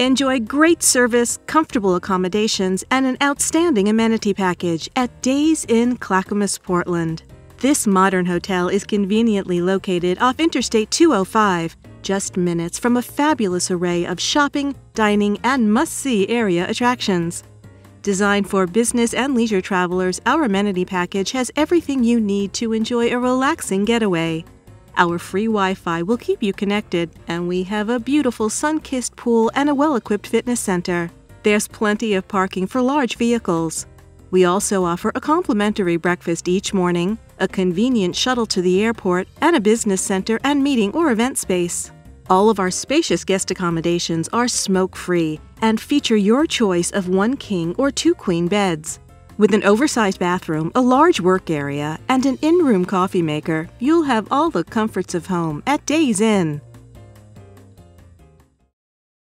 Enjoy great service, comfortable accommodations, and an outstanding amenity package at Days Inn Clackamas, Portland. This modern hotel is conveniently located off Interstate 205, just minutes from a fabulous array of shopping, dining, and must see area attractions. Designed for business and leisure travelers, our amenity package has everything you need to enjoy a relaxing getaway. Our free Wi Fi will keep you connected, and we have a beautiful sun kissed pool and a well equipped fitness center. There's plenty of parking for large vehicles. We also offer a complimentary breakfast each morning, a convenient shuttle to the airport, and a business center and meeting or event space. All of our spacious guest accommodations are smoke free and feature your choice of one king or two queen beds. With an oversized bathroom, a large work area, and an in room coffee maker, you'll have all the comforts of home at Days Inn.